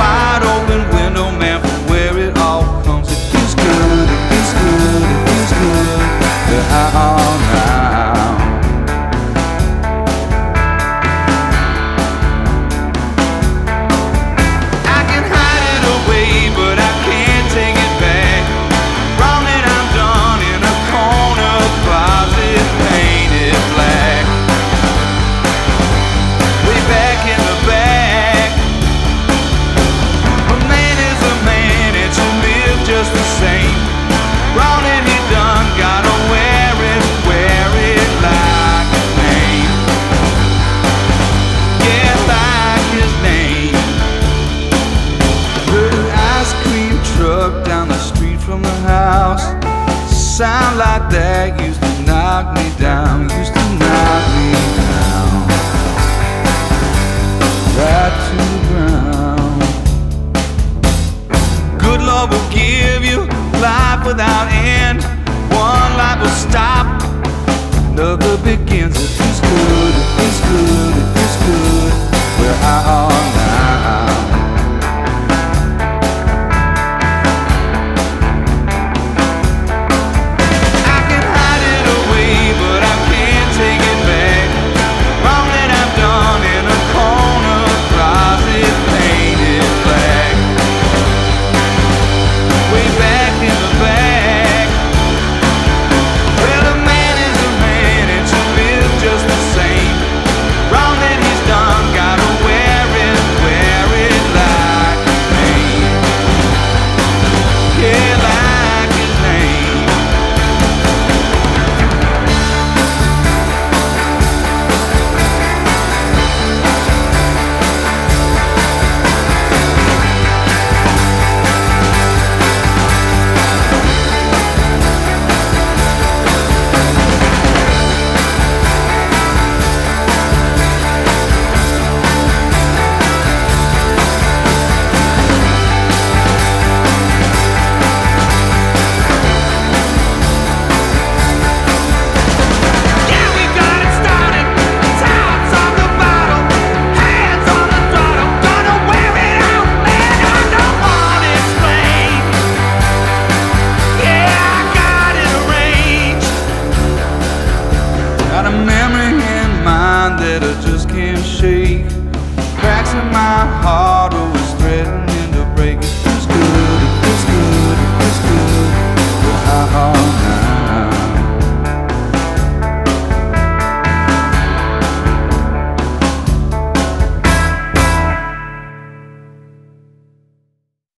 why? from the house. Sound like that used to knock me down, used to knock me down. Right to the ground. Good Lord will give you life without end. One life will stop, another begins. It feels good, it feels good. my heart.